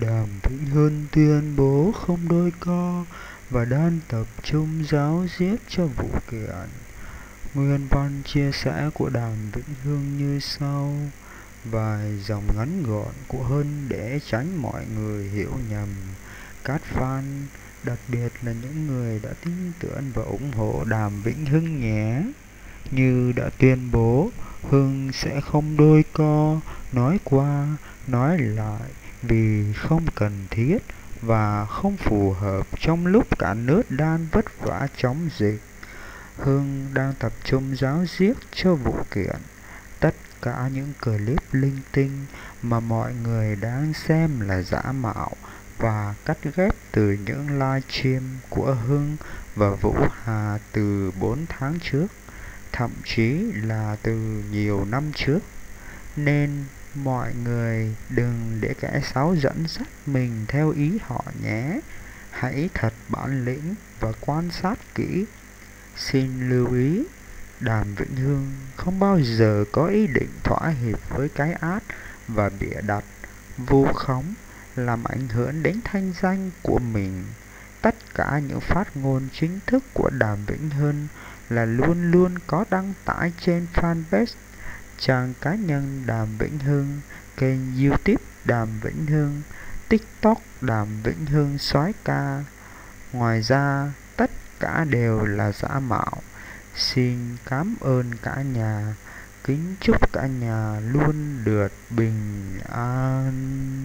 Đàm Vĩnh Hưng tuyên bố không đôi co và đang tập trung giáo giết cho vụ kiện. Nguyên văn chia sẻ của Đàm Vĩnh Hưng như sau. Vài dòng ngắn gọn của Hưng để tránh mọi người hiểu nhầm. Các fan, đặc biệt là những người đã tin tưởng và ủng hộ Đàm Vĩnh Hưng nhé. Như đã tuyên bố, Hưng sẽ không đôi co, nói qua, nói lại vì không cần thiết và không phù hợp trong lúc cả nước đang vất vả chống dịch. Hưng đang tập trung giáo diết cho vụ kiện. Tất cả những clip linh tinh mà mọi người đang xem là giả mạo và cắt ghép từ những livestream của Hưng và Vũ Hà từ 4 tháng trước, thậm chí là từ nhiều năm trước. Nên mọi người đừng để kẻ xấu dẫn dắt mình theo ý họ nhé. Hãy thật bản lĩnh và quan sát kỹ Xin lưu ý, Đàm Vĩnh Hương không bao giờ có ý định thỏa hiệp với cái ác và bịa đặt, vu khống, làm ảnh hưởng đến thanh danh của mình. Tất cả những phát ngôn chính thức của Đàm Vĩnh Hưng là luôn luôn có đăng tải trên fanpage, trang cá nhân Đàm Vĩnh Hưng, kênh youtube Đàm Vĩnh Hưng, tiktok Đàm Vĩnh Hưng soái ca. Ngoài ra, tất cả đều là giả mạo. Xin cảm ơn cả nhà. Kính chúc cả nhà luôn được bình an.